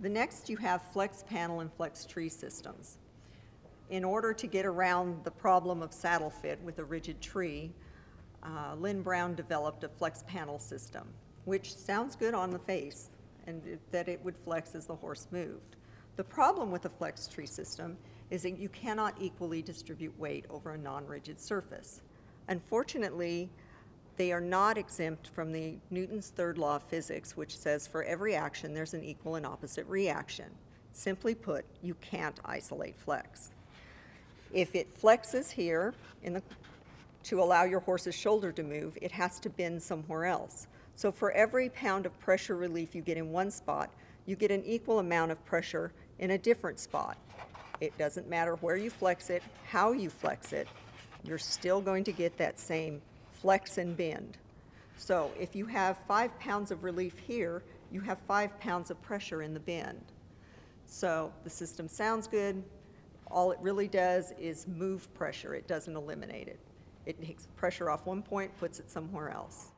The next, you have flex panel and flex tree systems. In order to get around the problem of saddle fit with a rigid tree, uh, Len Brown developed a flex panel system, which sounds good on the face, and it- that it would flex as the horse moved. The problem with a flex tree system is that you cannot equally distribute weight over a non-rigid surface. Unfortunately, they are not exempt from the Newton's third law of physics, which says for every action, there's an equal and opposite reaction. Simply put, you can't isolate flex. If it flexes here the, to allow your horse's shoulder to move, it has to bend somewhere else. So for every pound of pressure relief you get in one spot, you get an equal amount of pressure in a different spot. It doesn't matter where you flex it, how you flex it, you're still going to get that same flex and bend. So if you have five pounds of relief here, you have five pounds of pressure in the bend. So the system sounds good. All it really does is move pressure. It doesn't eliminate it. It takes pressure off one point, puts it somewhere else.